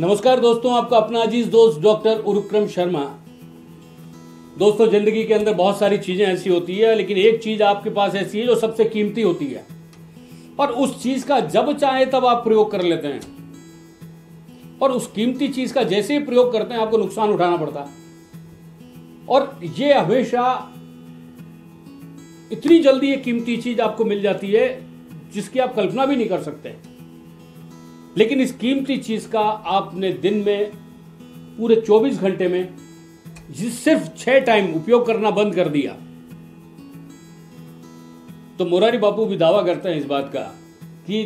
नमस्कार दोस्तों, आपका अपना अज़ीज़ दोस्त डॉक्टर उरुक्रम शर्मा। दोस्तों, ज़िंदगी के अंदर बहुत सारी चीज़ें ऐसी होती है, लेकिन एक चीज़ आपके पास ऐसी है जो सबसे कीमती होती है। और उस चीज़ का जब चाहे तब आप प्रयोग कर लेते हैं। और उस कीमती चीज़ का जैसे ही प्रयोग करते हैं, आपको नुकसान उठाना पड़ता। है और ये हमेशा इतनी जल्दी ये कीमती चीज़ आपको मिल जाती है, जिसकी आप कल्पना भी नहीं कर सकते। लेकिन इस कीमती चीज़ का आपने दिन में, पूरे 24 घंटे में, जिस सिर्फ़ छह टाइम उपयोग करना बंद कर दिया। तो मुरारी बापू भी दावा करते हैं इस बात का कि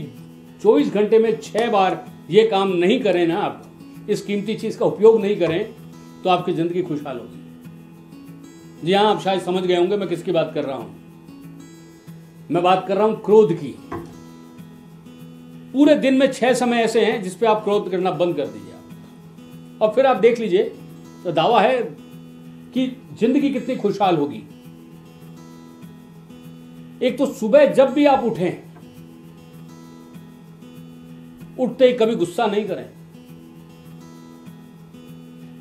24 घंटे में छह बार ये काम नहीं करें ना आप। इस कीमती चीज़ का उपयोग नहीं करें तो आपकी ज़िंदगी खुशहाल होगी। जी हाँ आप शायद समझ गए होंगे मैं किसकी बात कर रहा हूँ। मैं बात कर रहा हूँ क्रोध की। पूरे दिन में छह समय ऐसे हैं जिस पे आप क्रोध करना बंद कर दीजिए और फिर आप देख लीजिए तो दावा है कि ज़िंदगी कितनी खुशहाल होगी। एक तो सुबह जब भी आप उठें, उठते ही कभी गुस्सा नहीं करें।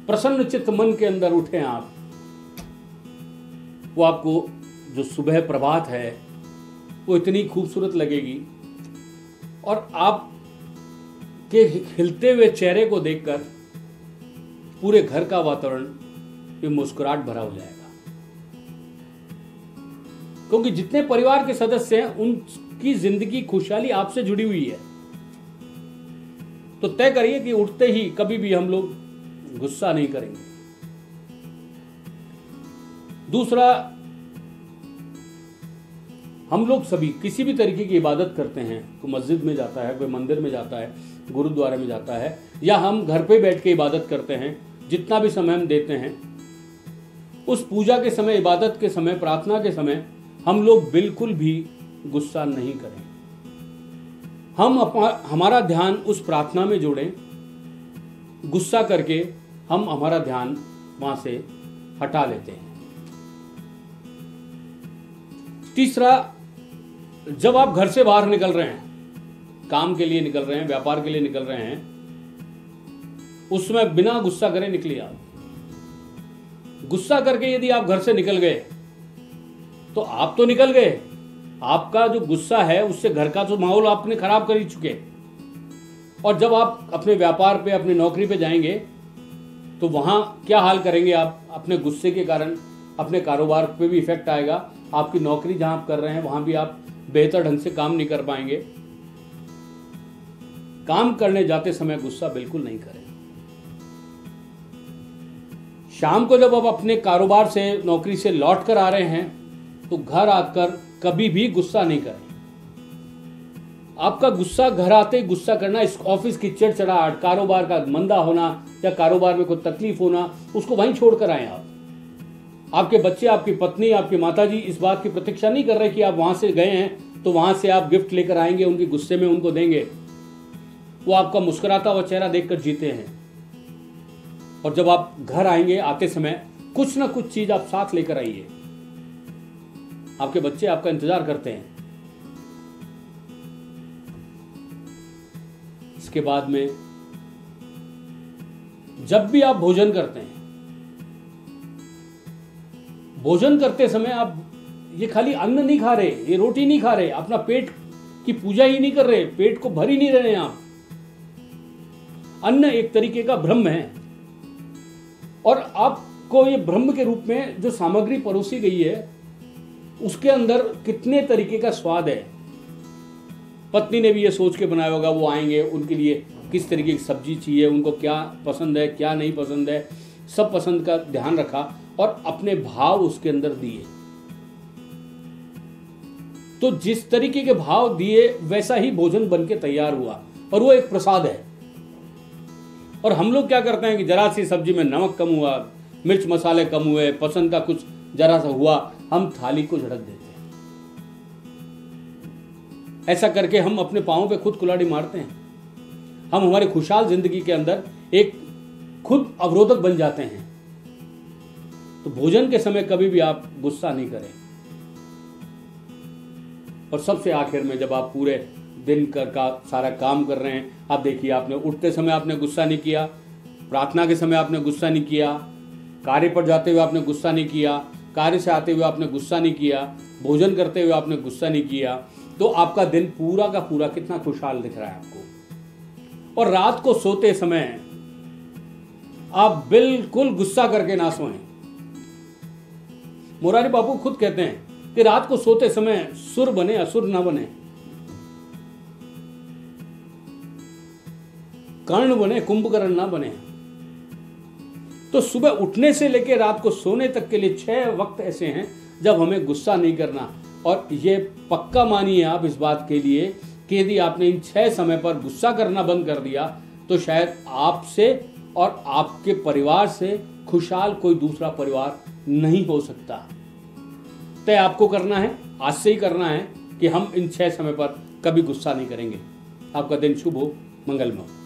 प्रसन्न चित्त मन के अंदर उठे आप। वो आपको जो सुबह प्रभात है, वो इतनी खूबसूरत लगेगी और आप के हिलते हुए चेहरे को देखकर पूरे घर का वातावरण ये मुस्कुराहट भरा हो जाएगा। क्योंकि जितने परिवार के सदस्य हैं, उनकी ज़िंदगी खुशहाली आपसे जुड़ी हुई है। तो तय करिए कि उठते ही कभी भी हम लोग गुस्सा नहीं करेंगे। दूसरा हम लोग सभी किसी भी तरीके की इबादत करते हैं, कोई मस्जिद में जाता है, कोई मंदिर में जाता है, गुरुद्वारे में जाता है, या हम घर पे बैठ के इबादत करते हैं, जितना भी समय हम देते हैं, उस पूजा के समय, इबादत के समय, प्रार्थना के समय, हम लोग बिल्कुल भी गुस्सा नहीं करें। हम हमारा ध्यान उस प्रार्थना में जोड़ें, गुस्सा करके हम हमारा ध्यान वहाँ से हटा लेते हैं। तीसरा जब आप घर से बाहर निकल रहे हैं, काम के लिए निकल रहे हैं, व्यापार के लिए निकल रहे हैं, उसमें बिना गुस्सा करे निकलिए आप। गुस्सा करके यदि आप घर से निकल गए तो आप तो निकल गए। आपका जो गुस्सा है, उससे घर का तो माहौल आपने खराब कर ही चुके। और जब आप अपने व्यापार पे, अपनी नौकरी पे जाएँगे तो वहाँ क्या हाल करेंगे आप? अपने गुस्से के कारण, अपने कारोबार पे भी इफ़ेक्ट आएगा। आपकी नौकरी जहाँ आप कर रहे हैं, वहाँ भी आप बेहतर ढंग से काम नहीं कर पाएँगे। काम करने जाते समय गुस्सा बिल्कुल नहीं करें। शाम को जब आप अपने कारोबार से, नौकरी से लौट कर आ रहे हैं तो घर आकर कभी भी गुस्सा नहीं करें। आपका गुस्सा घर आते ही गुस्सा करना, इस ऑफ़िस की चिड़चिड़ाहट कारोबार का मंदा होना या कारोबार में कोई तकलीफ़ होना, उसको वहीं छोड़कर आए आप। आपके बच्चे, आपकी पत्नी, आपकी माता जी इस बात की प्रतीक्षा नहीं कर रहे कि आप वहाँ से गए हैं तो वहाँ से आप गिफ्ट लेकर आएँगे, उनके गुस्से में उनको देंगे। वो आपका मुस्कुराता हुआ चेहरा देखकर जीते हैं। और जब आप घर आएँगे आते समय, कुछ ना कुछ चीज़ आप साथ लेकर आइए। आपके बच्चे आपका इंतज़ार करते हैं। इसके बाद में, जब भी आप भोजन करते हैं, भोजन करते समय आप ये खाली अन्न नहीं खा रहे, ये रोटी नहीं खा रहे, अपना पेट की पूजा ही नहीं कर रहे, पेट को भर ही नहीं रहे आप। अन्न एक तरीके का ब्रह्म है। और आपको ये ब्रह्म के रूप में जो सामग्री परोसी गई है, उसके अंदर कितने तरीके का स्वाद है। पत्नी ने भी ये सोच के बनाया होगा, वो आएँगे, उनके लिए किस तरीके की सब्ज़ी चाहिए, उनको क्या पसंद है, क्या नहीं पसंद है, सब पसंद का ध्यान रखा और अपने भाव उसके अंदर दिए। तो जिस तरीके के भाव दिए, वैसा ही भोजन बन के तैयार हुआ। और वो एक प्रसाद है। और हम लोग क्या करते हैं कि जरा सी सब्ज़ी में नमक कम हुआ, मिर्च मसाले कम हुए, पसंद का कुछ जरा सा हुआ, हम थाली को झड़क देते हैं। ऐसा करके हम अपने पाओं पे खुद कुलाड़ी मारते हैं। हम हमारी खुशहाल ज़िंदगी के अंदर एक खुद अवरोधक बन जाते हैं। तो भोजन के समय कभी भी आप गुस्सा नहीं करें। और सबसे आखिर में जब आप पूरे दिन कर का सारा काम कर रहे हैं, आप देखिए, आपने उठते समय आपने गुस्सा नहीं किया, प्रार्थना के समय आपने गुस्सा नहीं किया, कार्य पर जाते हुए आपने गुस्सा नहीं किया, कार्य से आते हुए आपने गुस्सा नहीं किया, भोजन करते हुए आपने गुस्सा नहीं किया तो आपका दिन पूरा का पूरा कितना खुशहाल दिख रहा है आपको। और रात को सोते समय आप बिल्कुल गुस्सा करके ना सोएँ। मुरारी बाबू खुद कहते हैं कि रात को सोते समय सुर बने, असुर ना बने। कर्ण बने, कुंभकर्ण ना बने। तो सुबह उठने से लेकर रात को सोने तक के लिए छह वक्त ऐसे हैं, जब हमें गुस्सा नहीं करना। और ये पक्का मानिए आप इस बात के लिए कि यदि आपने इन छह समय पर गुस्सा करना बंद कर दिया तो शायद आपसे और आपके परिवार से खुशहाल कोई दूसरा परिवार नहीं हो सकता। तय आपको करना है, आज से ही करना है कि हम इन छह समय पर कभी गुस्सा नहीं करेंगे। आपका दिन शुभ हो, मंगलमय